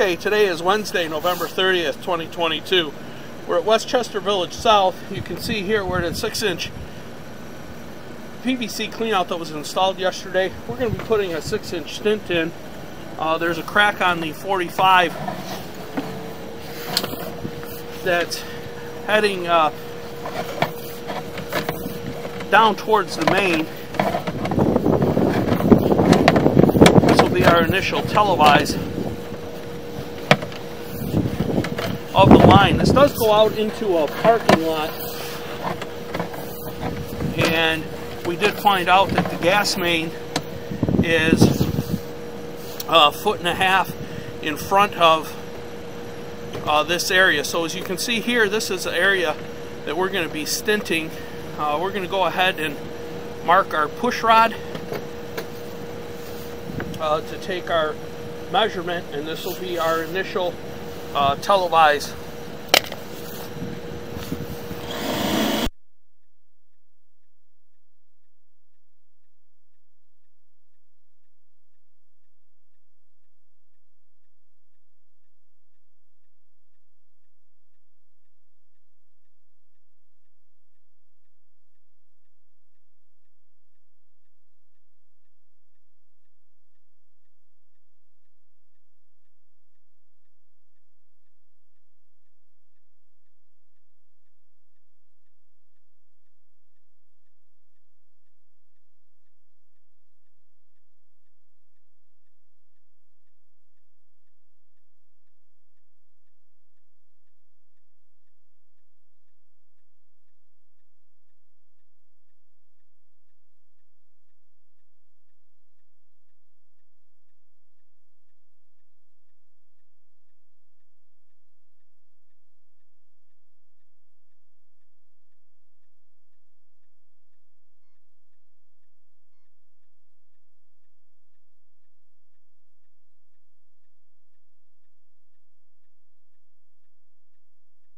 Okay, today is Wednesday, November 30th, 2022. We're at Westchester Village South. You can see here we're at a 6-inch PVC cleanout that was installed yesterday. We're going to be putting a 6-inch stent in. Uh, there's a crack on the 45 that's heading uh, down towards the main. This will be our initial televise of the line. This does go out into a parking lot. And we did find out that the gas main is a foot and a half in front of uh, this area. So as you can see here, this is the area that we're going to be stenting. Uh, we're going to go ahead and mark our push rod uh, to take our measurement and this will be our initial uh, televise